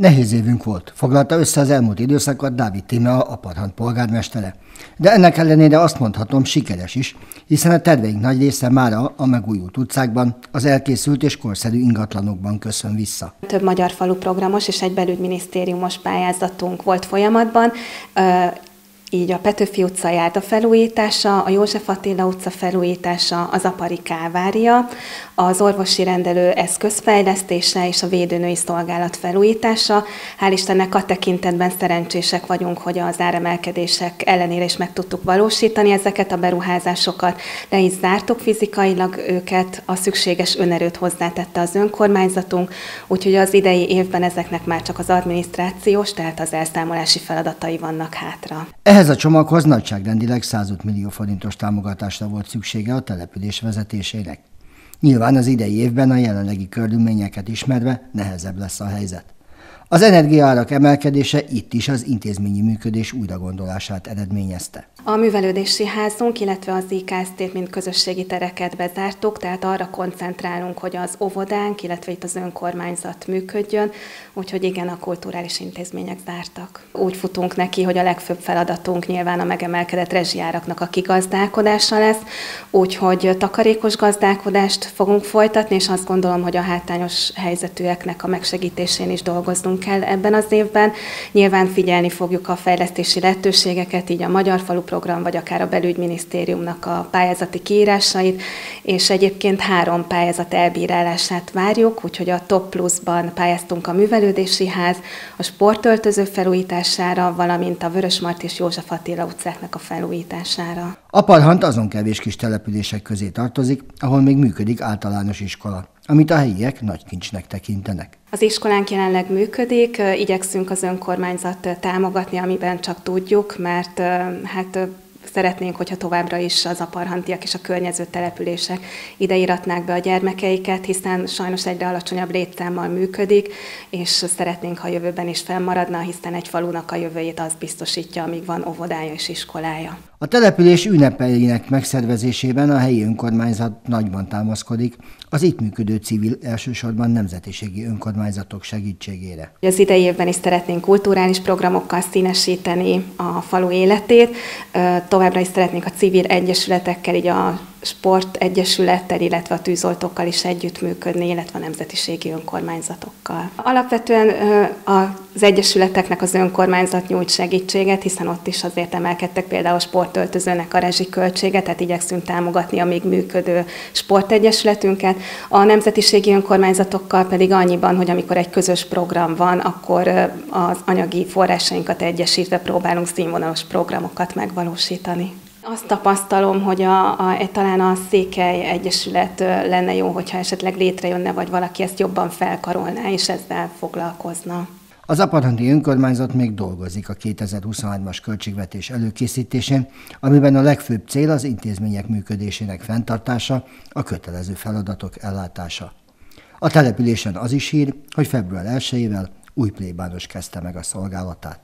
Nehéz évünk volt, foglalta össze az elmúlt időszakot Dávid Tíme a Aparhant polgármestere. De ennek ellenére azt mondhatom, sikeres is, hiszen a terveink nagy része már a megújult utcákban, az elkészült és korszerű ingatlanokban köszön vissza. Több magyar falu programos és egy belügyminisztériumos pályázatunk volt folyamatban így a Petőfi utca járda felújítása, a József Attila utca felújítása, az Apari Kávária, az orvosi rendelő eszközfejlesztése és a védőnői szolgálat felújítása. Hál' Istennek a tekintetben szerencsések vagyunk, hogy az áremelkedések ellenére is meg tudtuk valósítani ezeket a beruházásokat, le is zártuk fizikailag őket, a szükséges önerőt hozzátette az önkormányzatunk, úgyhogy az idei évben ezeknek már csak az adminisztrációs, tehát az elszámolási feladatai vannak hátra. Ehhez a csomaghoz nagyságrendileg 105 millió forintos támogatásra volt szüksége a település vezetésének. Nyilván az idei évben a jelenlegi körülményeket ismerve nehezebb lesz a helyzet. Az energiaárak emelkedése itt is az intézményi működés újragondolását eredményezte. A művelődési házunk, illetve az IKST-t, mint közösségi tereket bezártuk, tehát arra koncentrálunk, hogy az óvodánk, illetve itt az önkormányzat működjön, úgyhogy igen, a kulturális intézmények zártak. Úgy futunk neki, hogy a legfőbb feladatunk nyilván a megemelkedett rezsijáraknak a kigazdálkodása lesz, úgyhogy takarékos gazdálkodást fogunk folytatni, és azt gondolom, hogy a hátrányos helyzetűeknek a megsegítésén is dolgoznunk kell ebben az évben. Nyilván figyelni fogjuk a fejlesztési lehetőségeket, így a Magyar Falu program, vagy akár a belügyminisztériumnak a pályázati kiírásait, és egyébként három pályázat elbírálását várjuk, úgyhogy a Top Plus-ban pályáztunk a művelődési ház, a sportöltöző felújítására, valamint a Vörösmart és József Attila utcáknak a felújítására. A Parhant azon kevés kis települések közé tartozik, ahol még működik általános iskola amit a helyiek nagy kincsnek tekintenek. Az iskolánk jelenleg működik, igyekszünk az önkormányzat támogatni, amiben csak tudjuk, mert hát szeretnénk, hogyha továbbra is az aparhantiak és a környező települések ide iratnák be a gyermekeiket, hiszen sajnos egyre alacsonyabb létszámmal működik, és szeretnénk, ha jövőben is fennmaradna, hiszen egy falunak a jövőjét az biztosítja, amíg van óvodája és iskolája. A település ünnepeinek megszervezésében a helyi önkormányzat nagyban támaszkodik az itt működő civil, elsősorban nemzetiségi önkormányzatok segítségére. Az idei évben is szeretnénk kulturális programokkal színesíteni a falu életét, továbbra is szeretnénk a civil egyesületekkel, így a sportegyesülettel, illetve a tűzoltókkal is együttműködni, illetve a nemzetiségi önkormányzatokkal. Alapvetően az egyesületeknek az önkormányzat nyújt segítséget, hiszen ott is azért emelkedtek például a sportöltözőnek a rezsiköltsége, tehát igyekszünk támogatni a még működő sportegyesületünket. A nemzetiségi önkormányzatokkal pedig annyiban, hogy amikor egy közös program van, akkor az anyagi forrásainkat egyesítve próbálunk színvonalos programokat megvalósítani. Azt tapasztalom, hogy a, a, talán a Székely Egyesület lenne jó, hogyha esetleg létrejönne, vagy valaki ezt jobban felkarolná, és ezzel foglalkozna. Az aparhanti önkormányzat még dolgozik a 2023-as költségvetés előkészítésén, amiben a legfőbb cél az intézmények működésének fenntartása, a kötelező feladatok ellátása. A településen az is hír, hogy február 1-ével új plébános kezdte meg a szolgálatát.